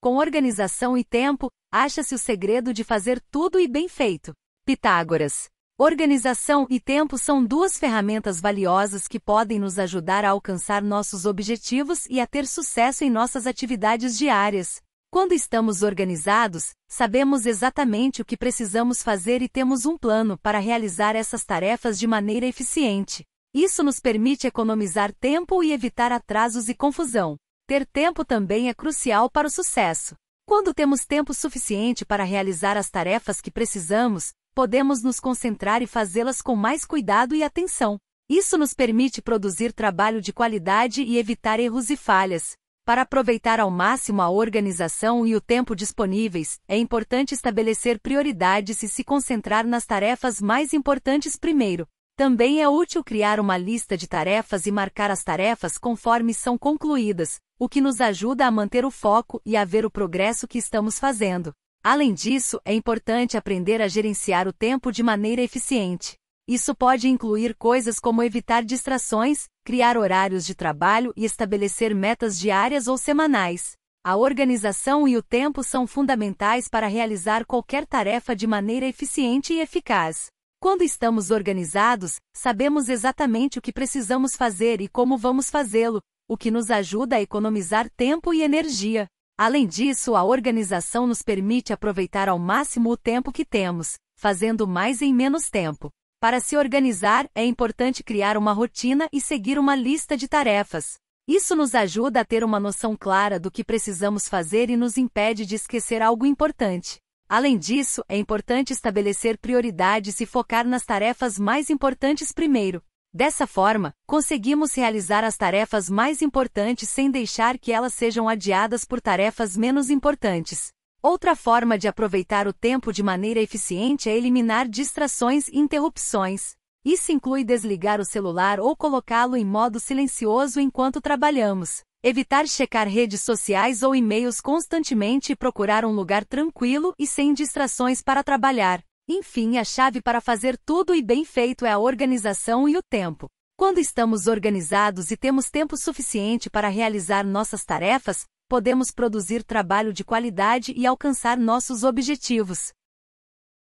Com organização e tempo, acha-se o segredo de fazer tudo e bem feito. Pitágoras. Organização e tempo são duas ferramentas valiosas que podem nos ajudar a alcançar nossos objetivos e a ter sucesso em nossas atividades diárias. Quando estamos organizados, sabemos exatamente o que precisamos fazer e temos um plano para realizar essas tarefas de maneira eficiente. Isso nos permite economizar tempo e evitar atrasos e confusão. Ter tempo também é crucial para o sucesso. Quando temos tempo suficiente para realizar as tarefas que precisamos, podemos nos concentrar e fazê-las com mais cuidado e atenção. Isso nos permite produzir trabalho de qualidade e evitar erros e falhas. Para aproveitar ao máximo a organização e o tempo disponíveis, é importante estabelecer prioridades e se concentrar nas tarefas mais importantes primeiro. Também é útil criar uma lista de tarefas e marcar as tarefas conforme são concluídas, o que nos ajuda a manter o foco e a ver o progresso que estamos fazendo. Além disso, é importante aprender a gerenciar o tempo de maneira eficiente. Isso pode incluir coisas como evitar distrações, criar horários de trabalho e estabelecer metas diárias ou semanais. A organização e o tempo são fundamentais para realizar qualquer tarefa de maneira eficiente e eficaz. Quando estamos organizados, sabemos exatamente o que precisamos fazer e como vamos fazê-lo, o que nos ajuda a economizar tempo e energia. Além disso, a organização nos permite aproveitar ao máximo o tempo que temos, fazendo mais em menos tempo. Para se organizar, é importante criar uma rotina e seguir uma lista de tarefas. Isso nos ajuda a ter uma noção clara do que precisamos fazer e nos impede de esquecer algo importante. Além disso, é importante estabelecer prioridades e focar nas tarefas mais importantes primeiro, Dessa forma, conseguimos realizar as tarefas mais importantes sem deixar que elas sejam adiadas por tarefas menos importantes. Outra forma de aproveitar o tempo de maneira eficiente é eliminar distrações e interrupções. Isso inclui desligar o celular ou colocá-lo em modo silencioso enquanto trabalhamos. Evitar checar redes sociais ou e-mails constantemente e procurar um lugar tranquilo e sem distrações para trabalhar. Enfim, a chave para fazer tudo e bem feito é a organização e o tempo. Quando estamos organizados e temos tempo suficiente para realizar nossas tarefas, podemos produzir trabalho de qualidade e alcançar nossos objetivos.